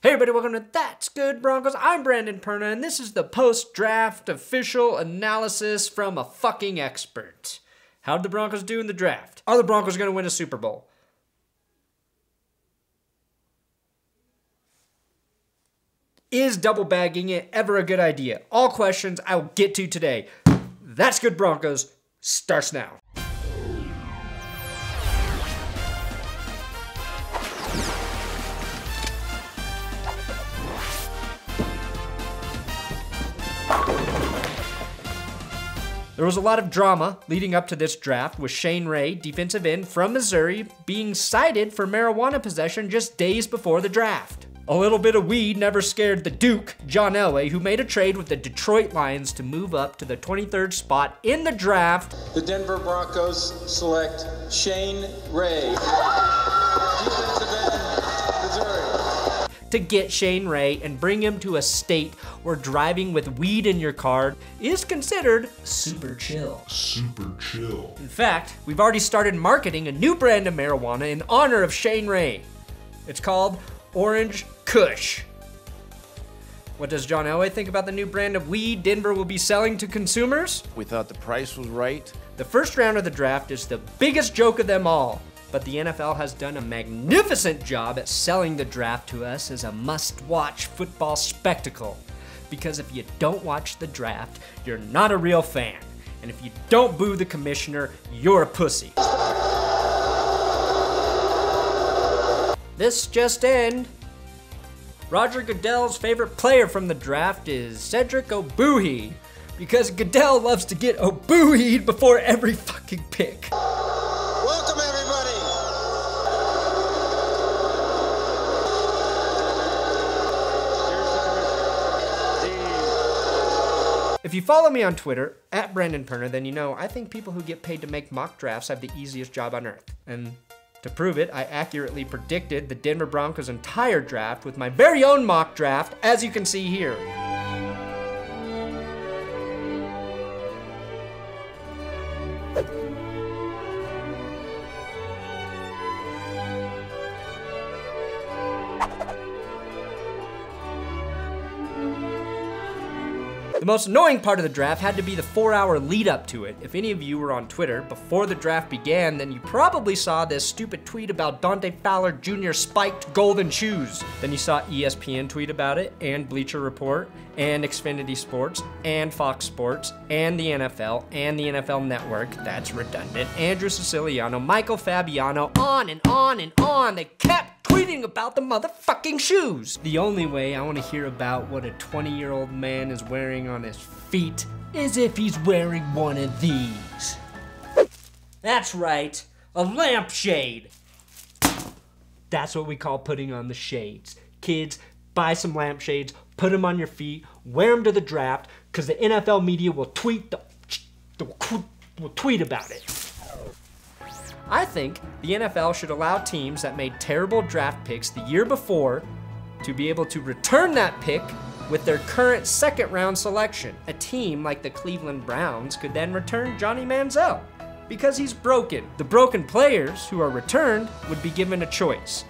Hey everybody, welcome to That's Good Broncos. I'm Brandon Perna, and this is the post-draft official analysis from a fucking expert. How'd the Broncos do in the draft? Are the Broncos going to win a Super Bowl? Is double bagging it ever a good idea? All questions I will get to today. That's Good Broncos starts now. There was a lot of drama leading up to this draft with Shane Ray, defensive end from Missouri, being cited for marijuana possession just days before the draft. A little bit of weed never scared the Duke, John Elway, who made a trade with the Detroit Lions to move up to the 23rd spot in the draft. The Denver Broncos select Shane Ray, to get Shane Ray and bring him to a state where driving with weed in your car is considered super chill. super chill. In fact, we've already started marketing a new brand of marijuana in honor of Shane Ray. It's called Orange Kush. What does John Elway think about the new brand of weed Denver will be selling to consumers? We thought the price was right. The first round of the draft is the biggest joke of them all, but the NFL has done a magnificent job at selling the draft to us as a must watch football spectacle. Because if you don't watch the draft, you're not a real fan. And if you don't boo the commissioner, you're a pussy. This just in. Roger Goodell's favorite player from the draft is Cedric Ogbuehi, because Goodell loves to get Obuhi'd before every fucking pick. If you follow me on Twitter, at Brandon Perna, then you know I think people who get paid to make mock drafts have the easiest job on earth. And to prove it, I accurately predicted the Denver Broncos' entire draft with my very own mock draft, as you can see here. Most annoying part of the draft had to be the four hour lead up to it. If any of you were on Twitter before the draft began, then you probably saw this stupid tweet about Dante Fowler Jr. spiked golden shoes. Then you saw ESPN tweet about it, and Bleacher Report, and Xfinity Sports, and Fox Sports, and the NFL, and the NFL Network. That's redundant. Andrew Siciliano, Michael Fabiano, on and on and on. They kept tweeting about the motherfucking shoes. The only way I want to hear about what a 20 year old man is wearing on his feet is if he's wearing one of these. That's right, a lampshade. That's what we call putting on the shades. Kids, buy some lampshades, put them on your feet, wear them to the draft, because the NFL media will tweet the, will tweet about it. I think the NFL should allow teams that made terrible draft picks the year before to be able to return that pick with their current second round selection. A team like the Cleveland Browns could then return Johnny Manziel because he's broken. The broken players who are returned would be given a choice.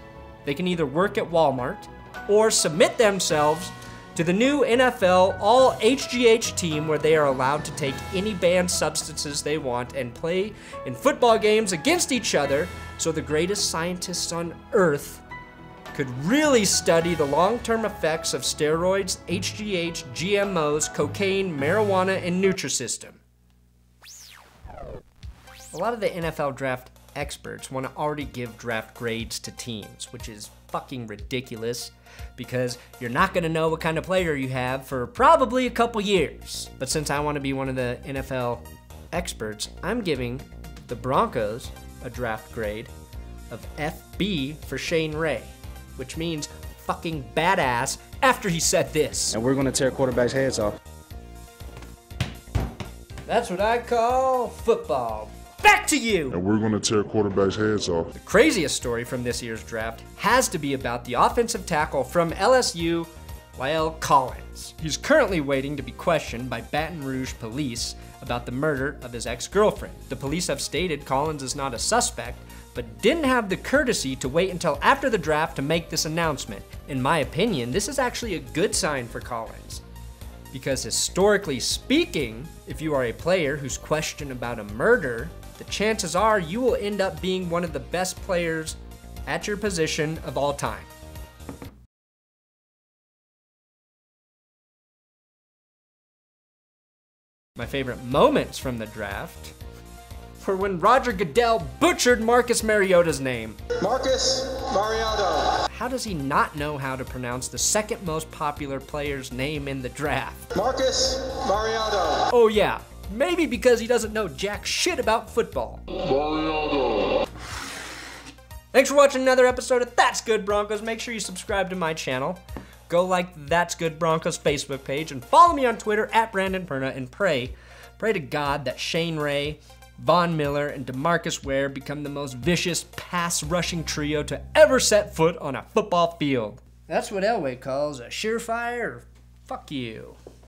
They can either work at Walmart or submit themselves to the new NFL All HGH team where they are allowed to take any banned substances they want and play in football games against each other so the greatest scientists on earth could really study the long-term effects of steroids, HGH, GMOs, cocaine, marijuana, and Nutrisystem. A lot of the NFL draft experts want to already give draft grades to teams, which is fucking ridiculous because you're not going to know what kind of player you have for probably a couple years. But since I want to be one of the NFL experts, I'm giving the Broncos a draft grade of FB for Shane Ray, which means fucking badass after he said this. and we're going to tear quarterbacks' heads off. That's what I call football. Back to you! And we're gonna tear quarterbacks' heads off. The craziest story from this year's draft has to be about the offensive tackle from LSU, La'el Collins. He's currently waiting to be questioned by Baton Rouge police about the murder of his ex girlfriend. The police have stated Collins is not a suspect, but didn't have the courtesy to wait until after the draft to make this announcement. In my opinion, this is actually a good sign for Collins. Because historically speaking, if you are a player who's questioned about a murder, the chances are you will end up being one of the best players at your position of all time. My favorite moments from the draft were when Roger Goodell butchered Marcus Mariota's name. Marcus Mariota. How does he not know how to pronounce the second most popular player's name in the draft? Marcus Mariota. Oh, yeah, maybe because he doesn't know jack shit about football. Thanks for watching another episode of That's Good Broncos. Make sure you subscribe to my channel. Go like That's Good Broncos Facebook page and follow me on Twitter at Brandon Perna and pray, pray to God that Shane Ray, Von Miller, and DeMarcus Ware become the most vicious pass rushing trio to ever set foot on a football field. That's what Elway calls a surefire fuck you.